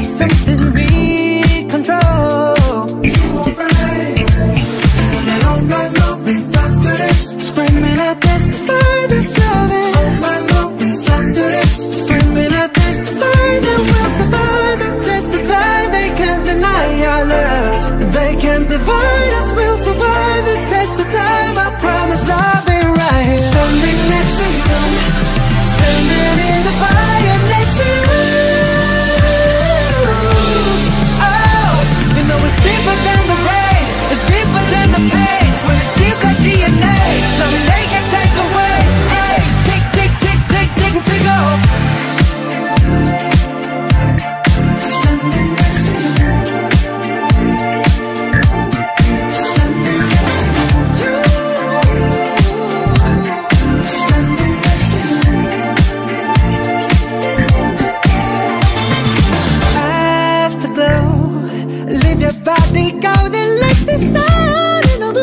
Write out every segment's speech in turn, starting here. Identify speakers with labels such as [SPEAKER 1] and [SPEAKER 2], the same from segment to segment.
[SPEAKER 1] something. ikaw din lagti sa akin ang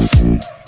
[SPEAKER 1] house.